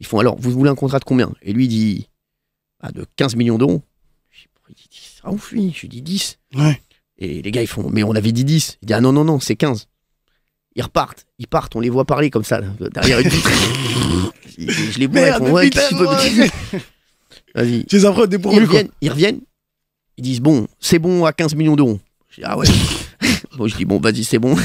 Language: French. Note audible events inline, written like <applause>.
Ils font alors, vous voulez un contrat de combien? Et lui il dit ah, de 15 millions d'euros. Il dit 10. Ah ouf, oui, je dis 10. Ouais. Et les gars, ils font, mais on avait dit 10. Il dit, ah non, non, non, c'est 15. Ils repartent, ils partent, on les voit parler comme ça, là, derrière une vitre. <laughs> je les vois, ils font, ouais, qu'est-ce Vas-y. Tu les Ils reviennent, ils reviennent, ils disent, bon, c'est bon à 15 millions d'euros. Je dis, ah ouais. <laughs> bon, je dis, bon, vas-y, c'est bon.